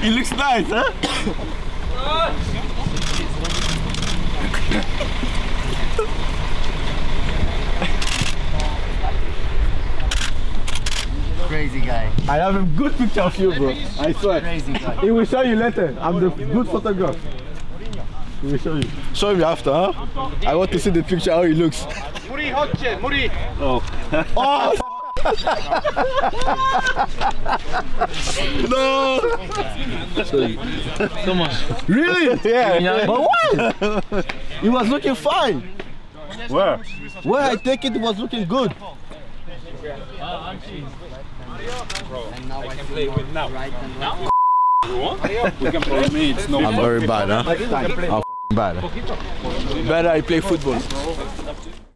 He looks nice, huh? Crazy guy. I have a good picture of you, bro. I swear. Crazy guy. He will show you later. I'm the good photographer. He will show you. Show me after, huh? I want to see the picture how he looks. Muri chodźcie, Muri! Oh. Oh! No! Come on. Really? Yeah. But why? he was looking fine. Where? Where I take it, he was looking good. And now I can play with now. Right and left. We can play me, it's no I'm very bad, huh? I'm f***ing bad. Better I play football.